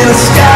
In the sky